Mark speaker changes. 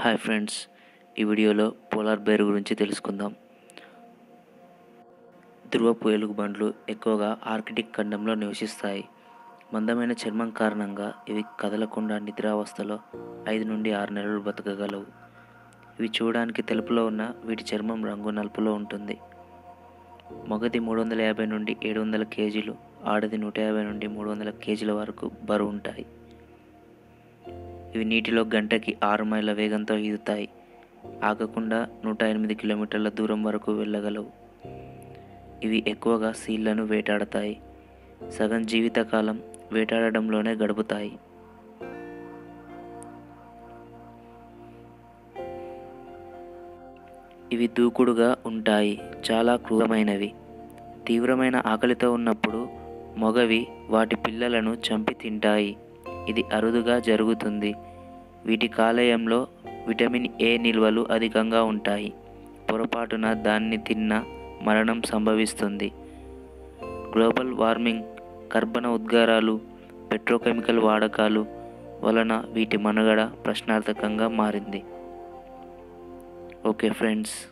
Speaker 1: Hi friends ఈ వీడియోలో polar bear గురించి తెలుసుకుందాం. ధ్రువపు ఎలుగుబండ్లు ఎక్కువగా ఆర్కిటిక్ ఖండంలో నివసిస్తాయి. మందమైన చర్మం కారణంగా ఇవి కదలకుండా నిద్రావస్థలో ఐదు నుండి ఆరు నెలలు బతకగలవు. ఇవి చూడడానికి తెలుపులో ఉన్న వీటి చర్మం రంగు నలుపులో ఉంటుంది. మగది మూడు వందల యాభై నుండి ఏడు వందల కేజీలు ఆడది నూట యాభై నుండి మూడు వందల కేజీల వరకు బరువు ఉంటాయి. ఇవి నీటిలో గంటకి ఆరు మైళ్ళ వేగంతో ఈదుతాయి. ఆగకుండా నూట ఎనిమిది కిలోమీటర్ల దూరం వరకు వెళ్ళగలవు. ఇవి ఎక్కువగా సీళ్ళను వేటాడతాయి. సగం జీవితకాలం వేటాడడంలోనే గడుపుతాయి. ఇవి దూకుడుగా ఉంటాయి. చాలా క్రూరమైనవి. తీవ్రమైన ఆకలితో ఉన్నప్పుడు మొగవి వాటి పిల్లలను చంపి తింటాయి. ఇది అరుదుగా జరుగుతుంది. వీటి కాలేయంలో విటమిన్ ఏ నిల్వలు అధికంగా ఉంటాయి. పొరపాటున దాన్ని తిన్న మరణం సంభవిస్తుంది. గ్లోబల్ వార్మింగ్ కర్బన ఉద్గారాలు పెట్రోకెమికల్ వాడకాలు వలన వీటి మనుగడ ప్రశ్నార్థకంగా మారింది. Okay friends.